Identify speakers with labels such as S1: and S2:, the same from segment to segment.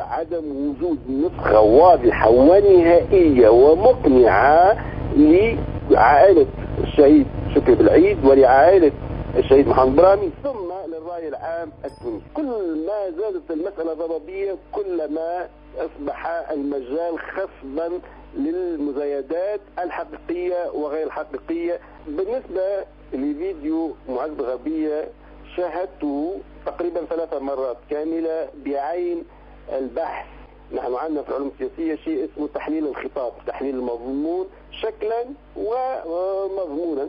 S1: عدم وجود نسخة واضحة ونهائية ومقنعة لعائلة الشهيد شكري بالعيد ولعائلة الشهيد محمد برامي. ثم للرأي العام التونسي. كل ما زادت المسألة ضبابية كلما أصبح المجال خصبا للمزايدات الحقيقية وغير الحقيقية. بالنسبة لفيديو معز غربية شاهدته تقريبا ثلاث مرات كاملة بعين البحث نحن عندنا في العلوم السياسية شيء اسمه تحليل الخطاب تحليل المضمون شكلا ومضمونا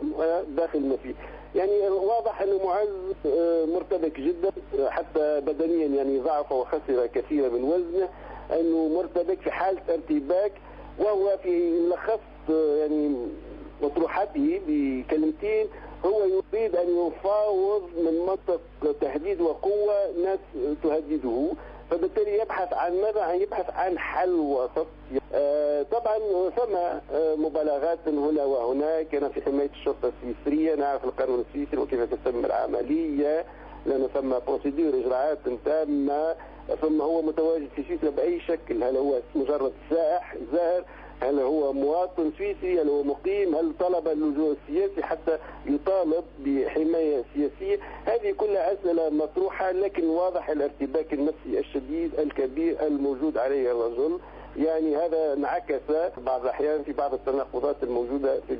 S1: داخل ما فيه. يعني واضح إنه معز آه، مرتبك جدا حتى بدنيا يعني ضعف وخسر كثيرا من وزنه إنه مرتبك في حالة ارتباك وهو في لخص آه، يعني اطروحته بكلمتين هو يريد أن يفاوض من منطق تهديد وقوة ناس تهدده. فبالتالي يبحث عن ماذا؟ يبحث عن حل وسط. آه، طبعا ثم آه، مبالغات هنا وهناك. كان في حماية الشرطة السويسريه نعرف القانون السويسري وكيف تتم العملية. لأنه ثم بروسيدور إجراءات تامة. ثم هو متواجد في سويسرا بأي شكل؟ هل هو مجرد سائح زائر؟ هل هو مواطن سويسري هل هو مقيم؟ هل طلب اللجوء السياسي حتى يطالب بحماية سياسية؟ هذه كلها أسئلة مطروحة لكن واضح الارتباك النفسي الشديد الكبير الموجود عليه الرجل. يعني هذا انعكس بعض الأحيان في بعض التناقضات الموجودة في